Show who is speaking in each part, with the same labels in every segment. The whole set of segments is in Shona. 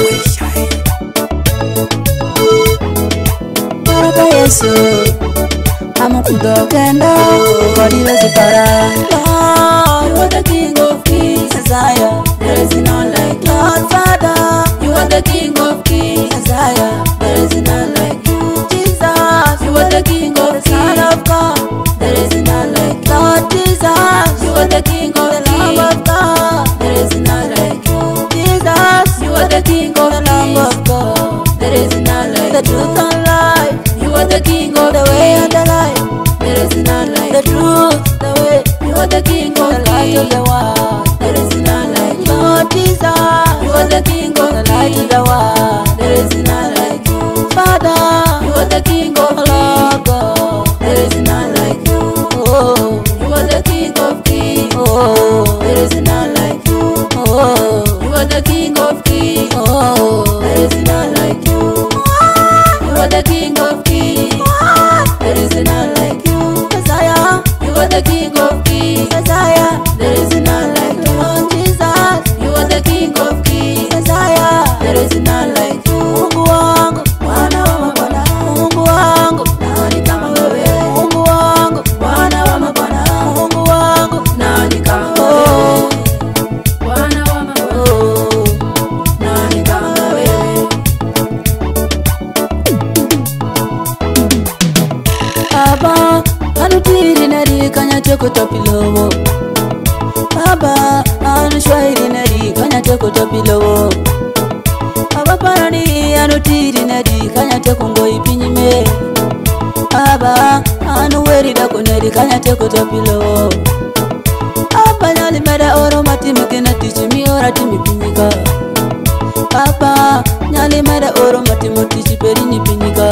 Speaker 1: i am upendo kwa diwezipara You are the king of Isaiah. like Lord Father. You are the king. the king of kings. There is none like you, Messiah. You are the king of kings, Messiah. There is none like you, Jesus. You are the king of kings, Messiah. There is none like kanyatekotopilowo baba anu swahili nadi kanyatekotopilowo avaparani anu tiri nadi kanyatekungoipinyime baba anu weridako nadi kanyatekotopilowo apanyalimeda oro matimikina tichi mioratimipinyika apa nyalimeda oro matimo tichi perinipinyika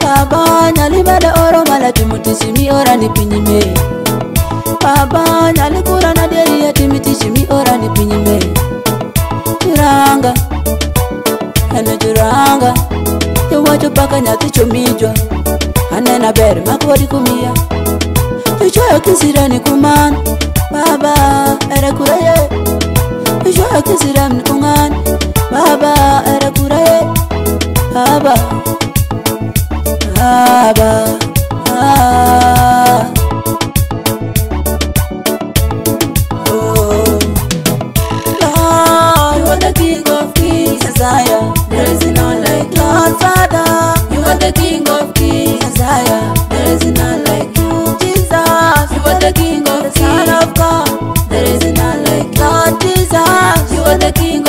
Speaker 1: baba nyalimeda oro malatimo tichi miorani pinyime baba nyalikura na deri yeti miti chimiora ni pinyime chiranga ene chiranga chiwacho paka nyathi chomijwa anena beri makodi kumiya chichoyo kisira ni kumana baba ere kuraye chichoyo kisira ni kungana baba ere kuraye baba the king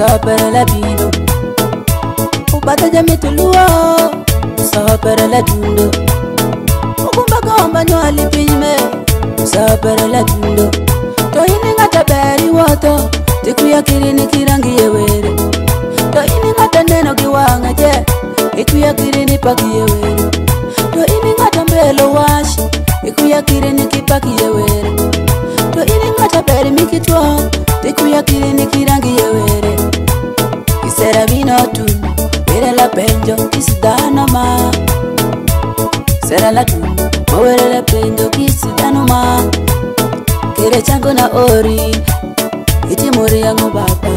Speaker 1: sɔɔpɛrɛ la biŋdo o bata jɛ mi tulu wa sɔɔpɛrɛ la dundo o kunba ka o ma nyɔɔli piŋ mɛ sɔɔpɛrɛ la dundo to yi ni ŋa ta bɛɛri wɔtɔ ti kuya kiri ni kirangi ye weere to yi ni ŋa ta nɛnɛ ki waa ŋa jɛ i kuya kiri ni paki ye weere to yi ni ŋa ta mbɛɛlo waasi i kuya kiri ni ki paki ye weere to yi ni ŋa ta bɛɛri mi ki tɔ ti kuya kiri ni kirangi ye weere. owerere pendo kisi danuma kere chango na ori itimuri yango baba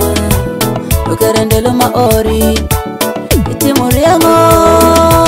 Speaker 1: okerendelo ma ori itimuri yango